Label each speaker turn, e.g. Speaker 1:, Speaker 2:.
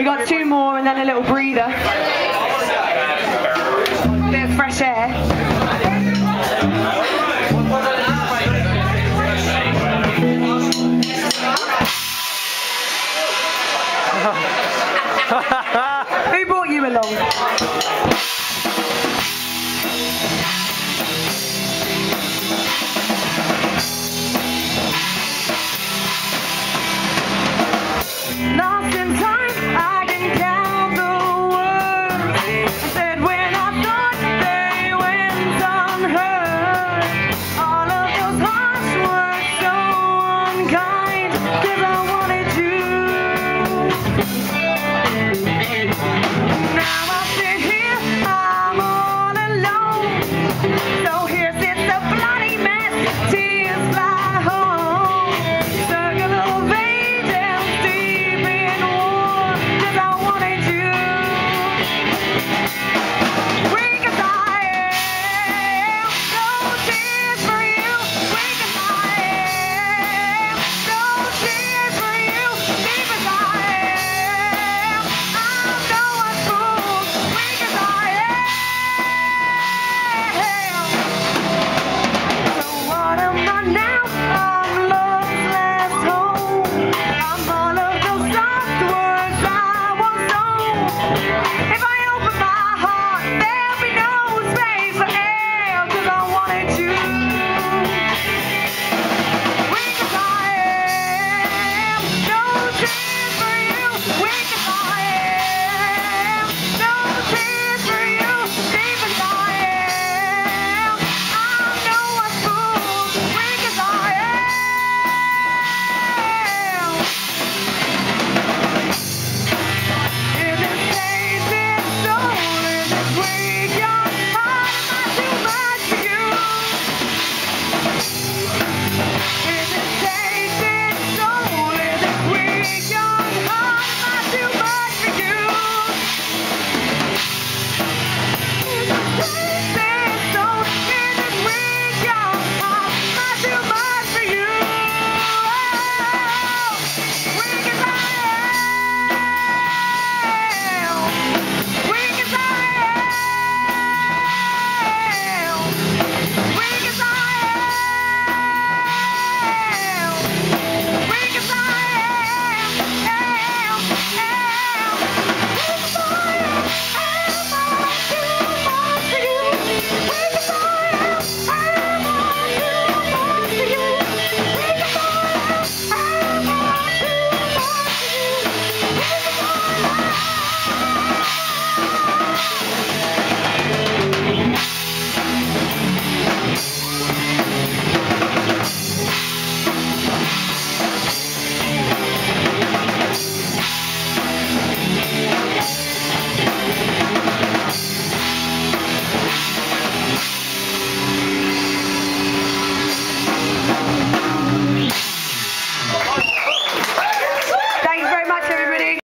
Speaker 1: We got two more and then a little breather. A Bit of fresh air. Who brought you along? Yeah. Woo!